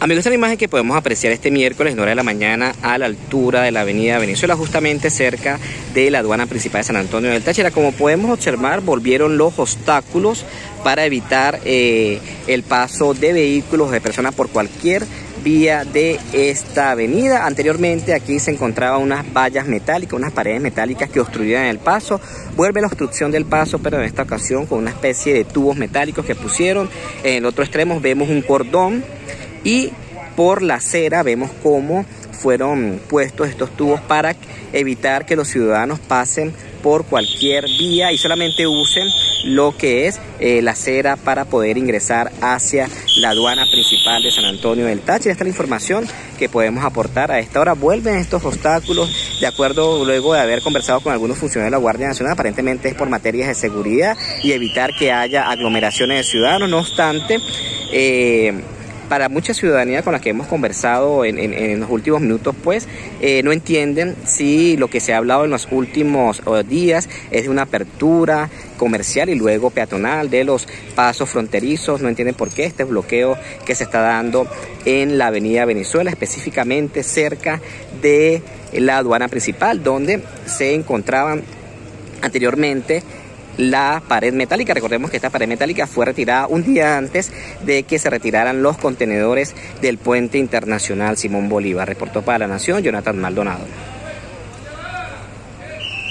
Amigos, esta es la imagen que podemos apreciar este miércoles, en hora de la mañana, a la altura de la avenida Venezuela, justamente cerca de la aduana principal de San Antonio del Táchira. Como podemos observar, volvieron los obstáculos para evitar eh, el paso de vehículos, de personas por cualquier vía de esta avenida. Anteriormente aquí se encontraban unas vallas metálicas, unas paredes metálicas que obstruían el paso. Vuelve la obstrucción del paso, pero en esta ocasión con una especie de tubos metálicos que pusieron. En el otro extremo vemos un cordón y por la acera vemos cómo fueron puestos estos tubos para evitar que los ciudadanos pasen por cualquier vía y solamente usen lo que es eh, la acera para poder ingresar hacia la aduana principal de San Antonio del Táchira. Esta es la información que podemos aportar a esta hora. Vuelven estos obstáculos, de acuerdo luego de haber conversado con algunos funcionarios de la Guardia Nacional, aparentemente es por materias de seguridad y evitar que haya aglomeraciones de ciudadanos. No obstante, eh, para mucha ciudadanía con la que hemos conversado en, los últimos minutos, pues eh, no entienden si lo que se ha hablado en los últimos días es de una apertura comercial y luego peatonal de los pasos fronterizos, no entienden por qué este bloqueo que se está dando en la avenida Venezuela, específicamente cerca de la aduana principal, donde se encontraban anteriormente la pared metálica. Recordemos que esta pared metálica fue retirada un día antes de que se retiraran los contenedores del puente internacional Simón Bolívar. Reportó para la Nación Jonathan Maldonado.